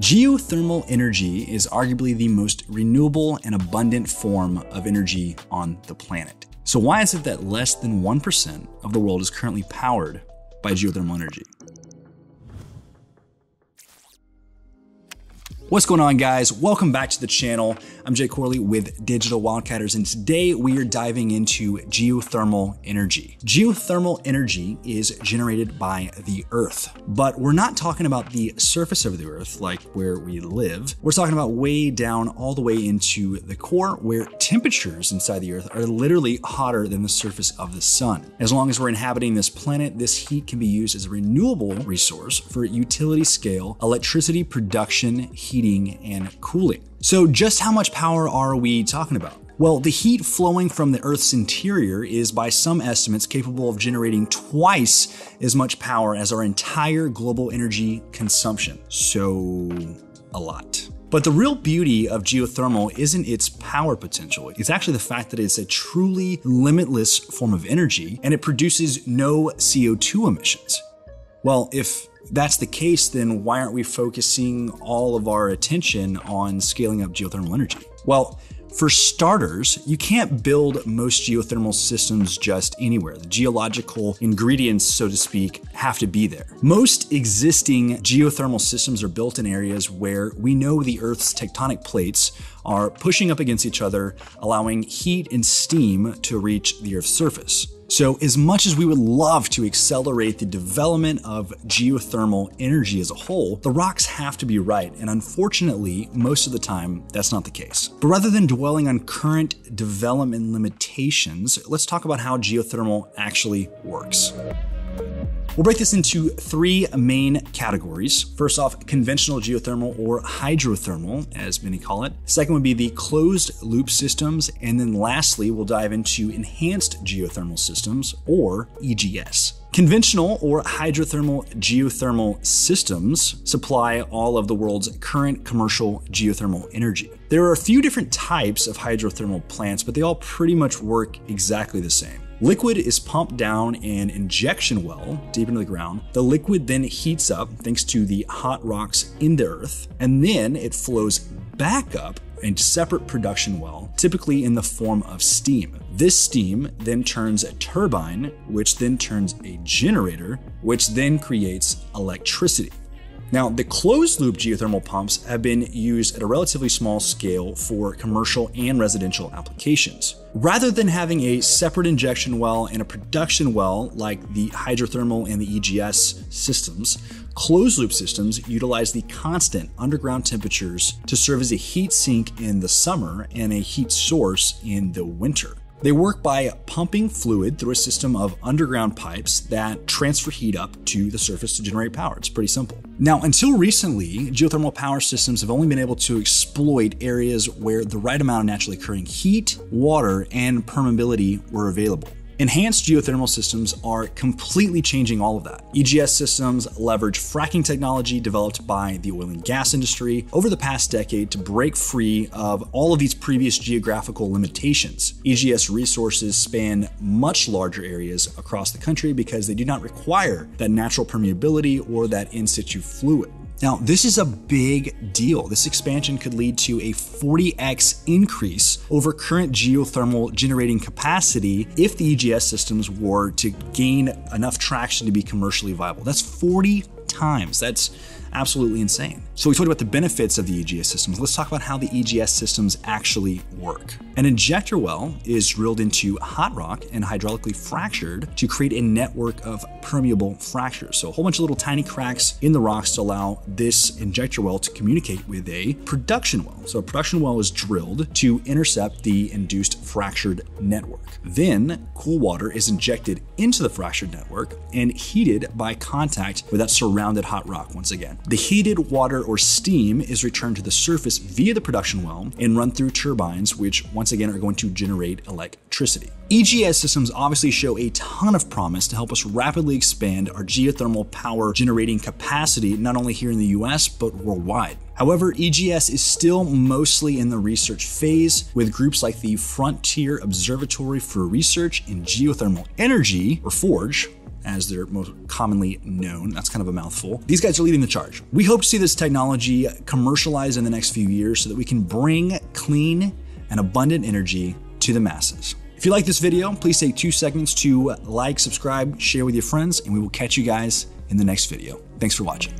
Geothermal energy is arguably the most renewable and abundant form of energy on the planet. So, why is it that less than 1% of the world is currently powered by geothermal energy? What's going on, guys? Welcome back to the channel. I'm Jay Corley with Digital Wildcatters, and today we are diving into geothermal energy. Geothermal energy is generated by the Earth, but we're not talking about the surface of the Earth, like where we live. We're talking about way down, all the way into the core, where temperatures inside the Earth are literally hotter than the surface of the sun. As long as we're inhabiting this planet, this heat can be used as a renewable resource for utility scale electricity production, heating, and cooling. So, just how much power are we talking about? Well, the heat flowing from the Earth's interior is, by some estimates, capable of generating twice as much power as our entire global energy consumption. So, a lot. But the real beauty of geothermal isn't its power potential. It's actually the fact that it's a truly limitless form of energy and it produces no CO2 emissions. Well, if that's the case, then why aren't we focusing all of our attention on scaling up geothermal energy? Well, for starters, you can't build most geothermal systems just anywhere. The geological ingredients, so to speak, have to be there. Most existing geothermal systems are built in areas where we know the Earth's tectonic plates are pushing up against each other, allowing heat and steam to reach the Earth's surface. So, as much as we would love to accelerate the development of geothermal energy as a whole, the rocks have to be right, and unfortunately, most of the time, that's not the case. But rather than dwelling on current development limitations, let's talk about how geothermal actually works. We'll break this into three main categories. First off, conventional geothermal or hydrothermal, as many call it. Second would be the closed loop systems. And then lastly, we'll dive into enhanced geothermal systems or EGS. Conventional or hydrothermal geothermal systems supply all of the world's current commercial geothermal energy. There are a few different types of hydrothermal plants, but they all pretty much work exactly the same. Liquid is pumped down an injection well deep into the ground. The liquid then heats up thanks to the hot rocks in the earth, and then it flows back up a separate production well, typically in the form of steam. This steam then turns a turbine, which then turns a generator, which then creates electricity. Now, the closed loop geothermal pumps have been used at a relatively small scale for commercial and residential applications. Rather than having a separate injection well and a production well like the hydrothermal and the EGS systems, closed loop systems utilize the constant underground temperatures to serve as a heat sink in the summer and a heat source in the winter. They work by pumping fluid through a system of underground pipes that transfer heat up to the surface to generate power. It's pretty simple. Now, until recently, geothermal power systems have only been able to exploit areas where the right amount of naturally occurring heat, water, and permeability were available. Enhanced geothermal systems are completely changing all of that. EGS systems leverage fracking technology developed by the oil and gas industry over the past decade to break free of all of these previous geographical limitations. EGS resources span much larger areas across the country because they do not require that natural permeability or that in situ fluid. Now, this is a big deal. This expansion could lead to a 40x increase over current geothermal generating capacity if the EGS systems were to gain enough traction to be commercially viable. That's 40 times. That's absolutely insane. So we talked about the benefits of the EGS systems. Let's talk about how the EGS systems actually work. An injector well is drilled into hot rock and hydraulically fractured to create a network of permeable fractures. So a whole bunch of little tiny cracks in the rocks to allow this injector well to communicate with a production well. So a production well is drilled to intercept the induced fractured network. Then cool water is injected into the fractured network and heated by contact with that surrounded hot rock once again. The heated water or steam is returned to the surface via the production well and run through turbines, which once again are going to generate electricity. EGS systems obviously show a ton of promise to help us rapidly expand our geothermal power generating capacity, not only here in the US, but worldwide. However, EGS is still mostly in the research phase, with groups like the Frontier Observatory for Research in Geothermal Energy, or FORGE, as they're most commonly known. That's kind of a mouthful. These guys are leading the charge. We hope to see this technology commercialized in the next few years so that we can bring clean and abundant energy to the masses. If you like this video, please take two seconds to like, subscribe, share with your friends, and we will catch you guys in the next video. Thanks for watching.